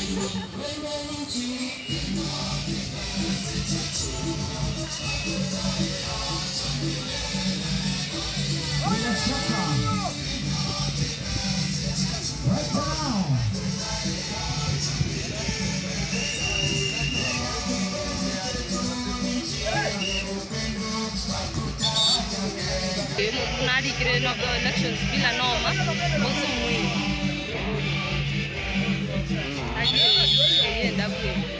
sasa. na dichiarare no elections bila noma mosi mwingi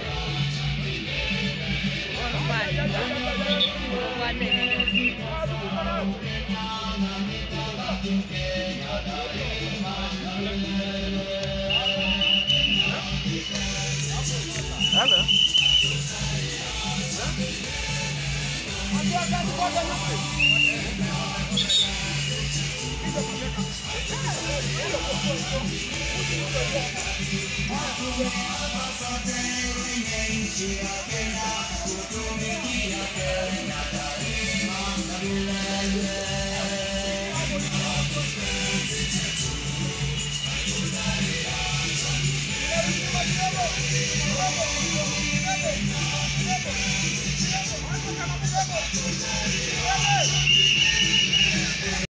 dia